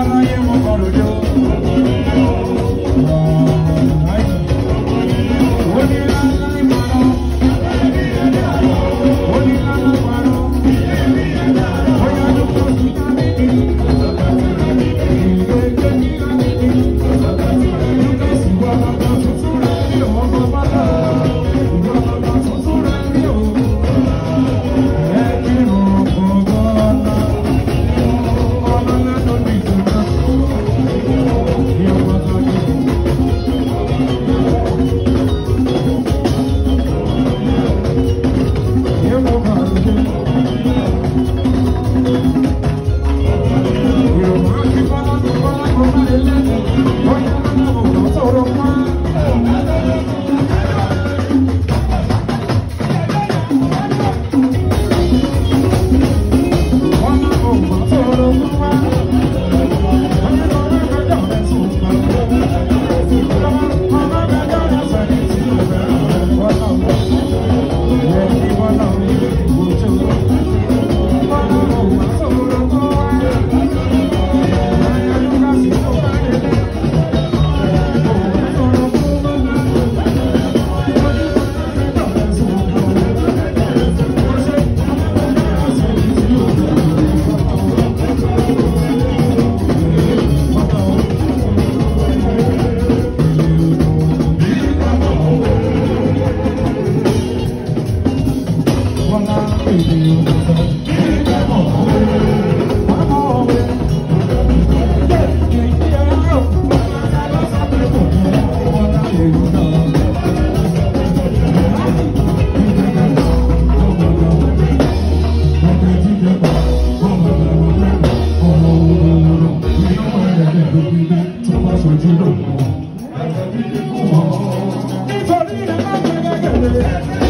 Amanayım o korucu Yeah.